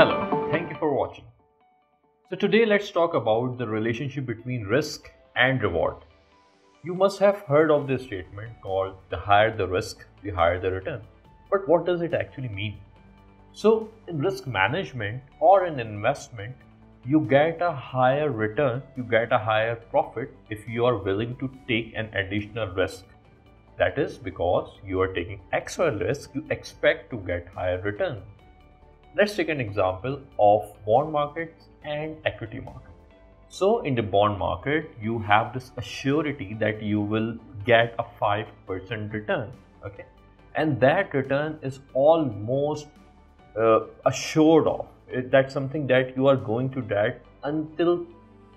Hello, thank you for watching. So today let's talk about the relationship between risk and reward. You must have heard of this statement called the higher the risk, the higher the return. But what does it actually mean? So in risk management or in investment, you get a higher return, you get a higher profit if you are willing to take an additional risk. That is because you are taking extra risk, you expect to get higher return. Let's take an example of bond markets and equity market. So in the bond market, you have this assurity that you will get a 5% return. Okay. And that return is almost uh, assured of. That's something that you are going to get until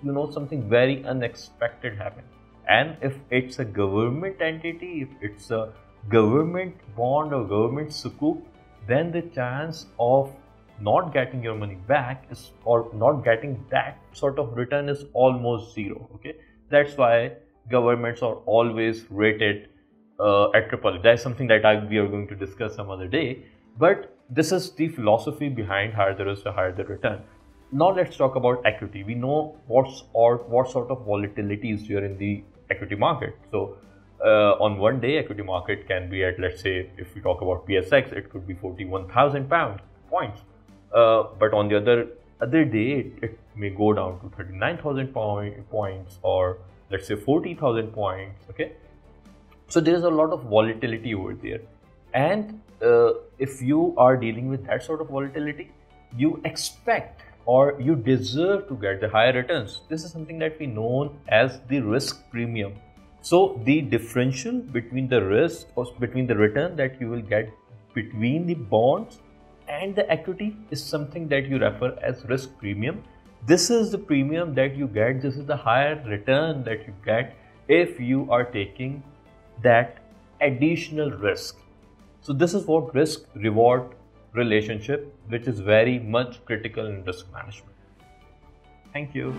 you know something very unexpected happens. And if it's a government entity, if it's a government bond or government sukuk, then the chance of not getting your money back is or not getting that sort of return is almost zero okay? That's why governments are always rated uh, at triple. That's something that I, we are going to discuss some other day but this is the philosophy behind higher the risk higher the return. Now let's talk about equity. We know what's or what sort of volatility is here in the equity market. So uh, on one day equity market can be at let's say if we talk about psx it could be 41000 pounds points uh, but on the other other day, it, it may go down to 39,000 point, points or let's say 40,000 points. Okay, so there is a lot of volatility over there, and uh, if you are dealing with that sort of volatility, you expect or you deserve to get the higher returns. This is something that we know as the risk premium. So the differential between the risk or between the return that you will get between the bonds and the equity is something that you refer as risk premium. This is the premium that you get, this is the higher return that you get if you are taking that additional risk. So, this is what risk reward relationship, which is very much critical in risk management. Thank you.